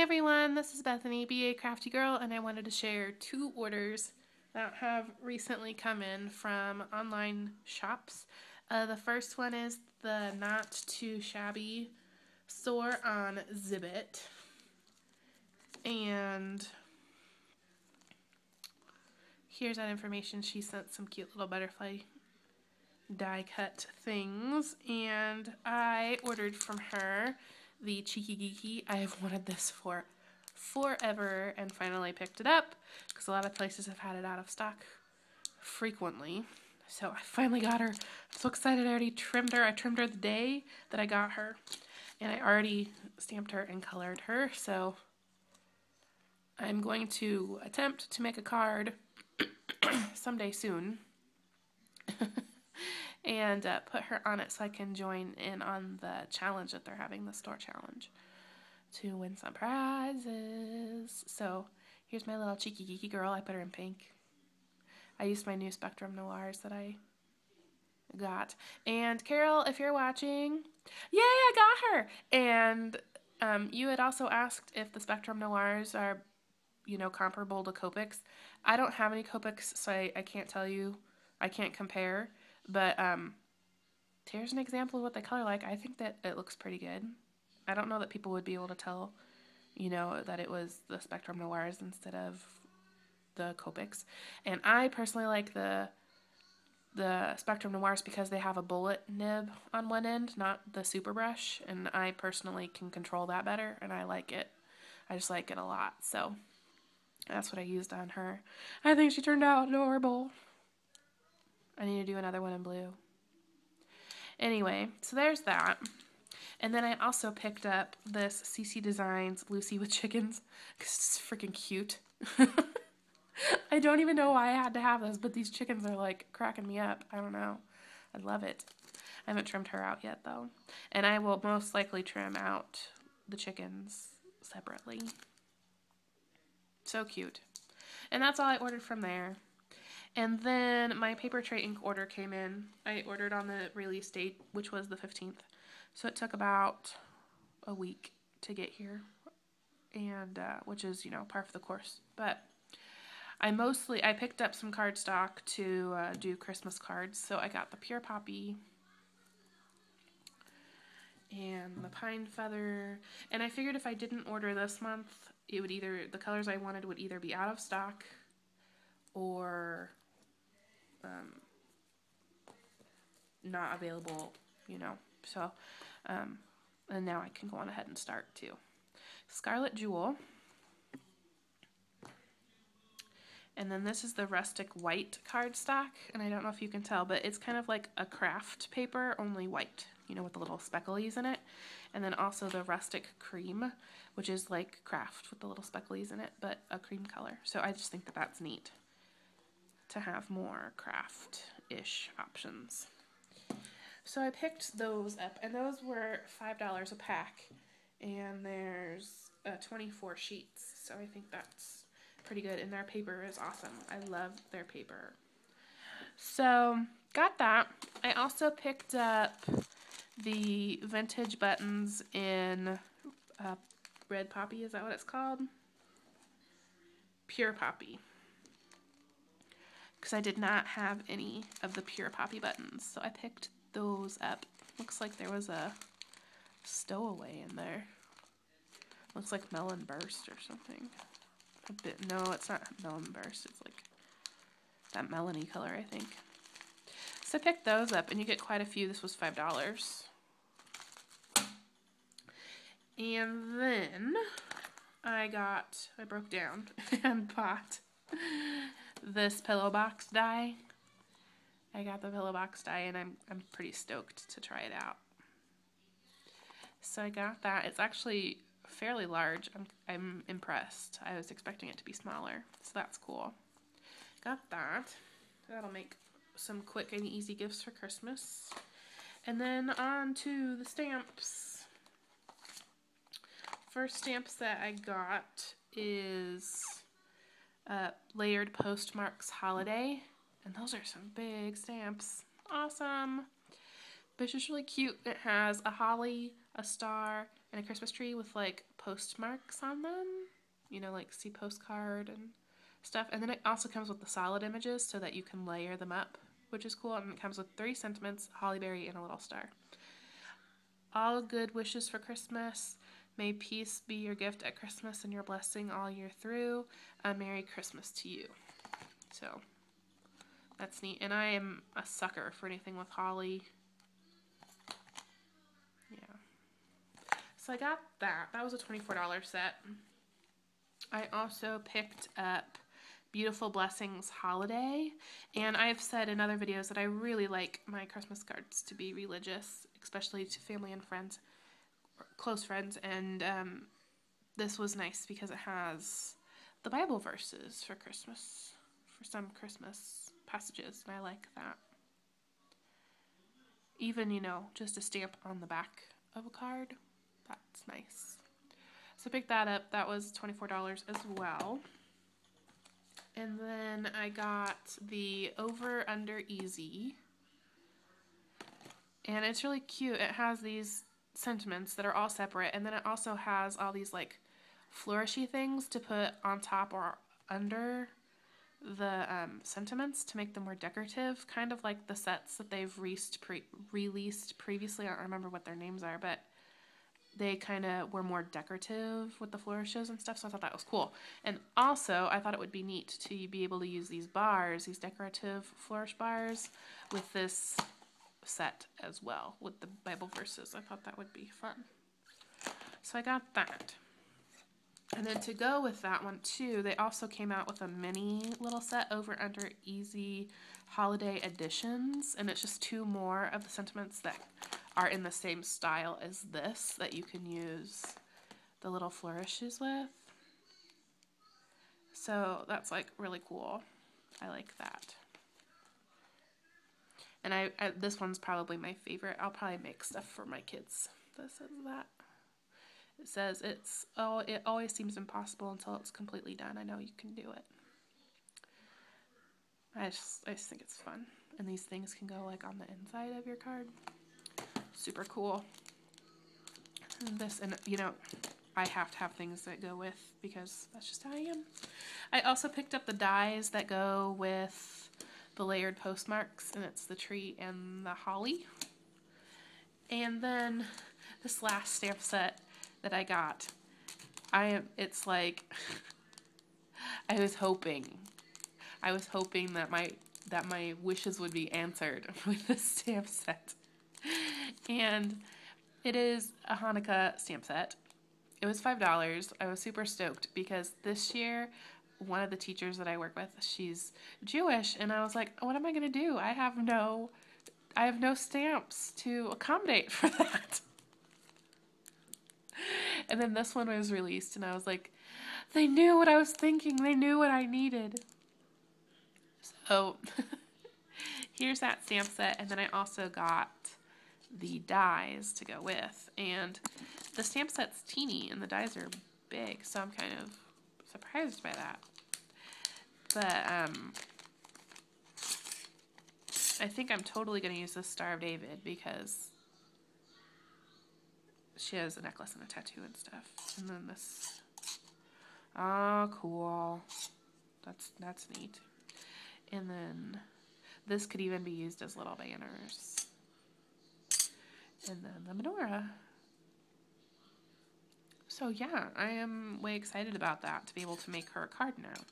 everyone, this is Bethany, BA Crafty Girl, and I wanted to share two orders that have recently come in from online shops. Uh, the first one is the Not 2 Shabby store on Zibbet. And here's that information. She sent some cute little butterfly die cut things and I ordered from her the Cheeky Geeky. I have wanted this for forever and finally picked it up because a lot of places have had it out of stock frequently. So I finally got her. I'm so excited. I already trimmed her. I trimmed her the day that I got her. And I already stamped her and colored her. So I'm going to attempt to make a card someday soon. and uh, put her on it so I can join in on the challenge that they're having, the store challenge, to win some prizes. So here's my little cheeky geeky girl. I put her in pink. I used my new Spectrum Noirs that I got. And Carol, if you're watching, yay, I got her! And um, you had also asked if the Spectrum Noirs are, you know, comparable to Copics. I don't have any Copics, so I, I can't tell you. I can't compare. But um, here's an example of what they color like. I think that it looks pretty good. I don't know that people would be able to tell, you know, that it was the Spectrum Noirs instead of the Copics. And I personally like the the Spectrum Noirs because they have a bullet nib on one end, not the super brush. And I personally can control that better, and I like it. I just like it a lot. So that's what I used on her. I think she turned out adorable. I need to do another one in blue. Anyway, so there's that. And then I also picked up this CC Designs Lucy with chickens because it's freaking cute. I don't even know why I had to have this, but these chickens are like cracking me up. I don't know. I love it. I haven't trimmed her out yet though. And I will most likely trim out the chickens separately. So cute. And that's all I ordered from there. And then my Papertrey Ink order came in. I ordered on the release date, which was the 15th. So it took about a week to get here, and uh, which is, you know, par for the course. But I mostly, I picked up some cardstock to uh, do Christmas cards. So I got the Pure Poppy and the Pine Feather. And I figured if I didn't order this month, it would either, the colors I wanted would either be out of stock or not available, you know. So, um, and now I can go on ahead and start too. Scarlet Jewel. And then this is the rustic white cardstock, and I don't know if you can tell, but it's kind of like a craft paper, only white, you know, with the little specklies in it. And then also the rustic cream, which is like craft with the little specklies in it, but a cream color. So I just think that that's neat to have more craft-ish options. So I picked those up, and those were $5 a pack, and there's uh, 24 sheets, so I think that's pretty good, and their paper is awesome. I love their paper. So, got that. I also picked up the vintage buttons in uh, Red Poppy, is that what it's called? Pure Poppy because I did not have any of the pure poppy buttons. So I picked those up. Looks like there was a stowaway in there. Looks like melon burst or something. A bit no, it's not melon burst. It's like that melony color, I think. So I picked those up, and you get quite a few. This was five dollars. And then I got, I broke down and bought this pillow box die. I got the pillow box die and I'm, I'm pretty stoked to try it out. So I got that. It's actually fairly large. I'm, I'm impressed. I was expecting it to be smaller, so that's cool. Got that. That'll make some quick and easy gifts for Christmas. And then on to the stamps. First stamps that I got is uh, layered postmarks holiday. And those are some big stamps. Awesome. But it's just really cute. It has a holly, a star, and a Christmas tree with like postmarks on them. You know, like see postcard and stuff. And then it also comes with the solid images so that you can layer them up, which is cool. And it comes with three sentiments, holly berry, and a little star. All good wishes for Christmas. May peace be your gift at Christmas and your blessing all year through. A Merry Christmas to you. So that's neat. And I am a sucker for anything with holly. Yeah. So I got that. That was a $24 set. I also picked up Beautiful Blessings Holiday. And I've said in other videos that I really like my Christmas cards to be religious, especially to family and friends, close friends. And um, this was nice because it has the Bible verses for Christmas, for some Christmas passages, and I like that. Even, you know, just a stamp on the back of a card, that's nice. So pick that up. That was $24 as well. And then I got the Over Under Easy. And it's really cute. It has these sentiments that are all separate. And then it also has all these like flourishy things to put on top or under the um, sentiments to make them more decorative, kind of like the sets that they've released, pre- released previously. I don't remember what their names are, but they kind of were more decorative with the flourishes and stuff, so I thought that was cool. And also, I thought it would be neat to be able to use these bars, these decorative flourish bars, with this set as well, with the Bible verses. I thought that would be fun. So I got that. And then to go with that one too, they also came out with a mini little set over under Easy Holiday Editions. And it's just two more of the sentiments that are in the same style as this that you can use the little flourishes with. So that's like really cool. I like that. And I, I this one's probably my favorite. I'll probably make stuff for my kids. This is that. It says it's oh it always seems impossible until it's completely done. I know you can do it. I just I just think it's fun. And these things can go like on the inside of your card. Super cool. And this and you know, I have to have things that go with because that's just how I am. I also picked up the dies that go with the layered postmarks and it's the tree and the holly. And then this last stamp set that I got. I am it's like I was hoping I was hoping that my that my wishes would be answered with this stamp set. And it is a Hanukkah stamp set. It was $5. I was super stoked because this year one of the teachers that I work with, she's Jewish and I was like, "What am I going to do? I have no I have no stamps to accommodate for that." And then this one was released, and I was like, they knew what I was thinking. They knew what I needed. So here's that stamp set, and then I also got the dies to go with. And the stamp set's teeny, and the dies are big, so I'm kind of surprised by that. But um, I think I'm totally going to use the Star of David because she has a necklace and a tattoo and stuff. And then this. Oh, cool. That's that's neat. And then this could even be used as little banners. And then the menorah. So yeah, I am way excited about that to be able to make her a card now.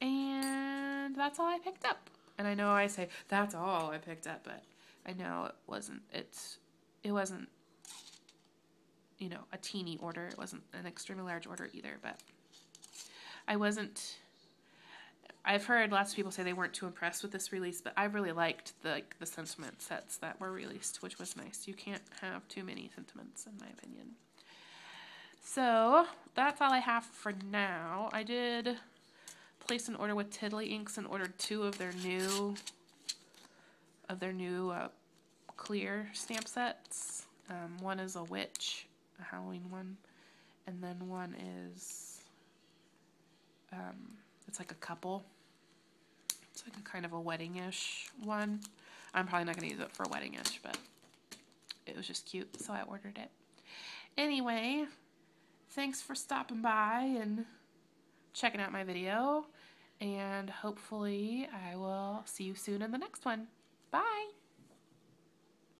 And that's all I picked up. And I know I say that's all I picked up, but I know it wasn't. It's it wasn't you know a teeny order. It wasn't an extremely large order either but i wasn't i've heard lots of people say they weren't too impressed with this release but i really liked the like, the sentiment sets that were released which was nice. You can't have too many sentiments in my opinion. So that's all i have for now. I did place an order with tiddly inks and ordered two of their new of their new uh, clear stamp sets. Um, one is a witch, a Halloween one, and then one is um, it's like a couple. It's like a kind of a wedding-ish one. I'm probably not going to use it for a wedding-ish, but it was just cute, so I ordered it. Anyway, thanks for stopping by and checking out my video. And hopefully, I will see you soon in the next one. Bye!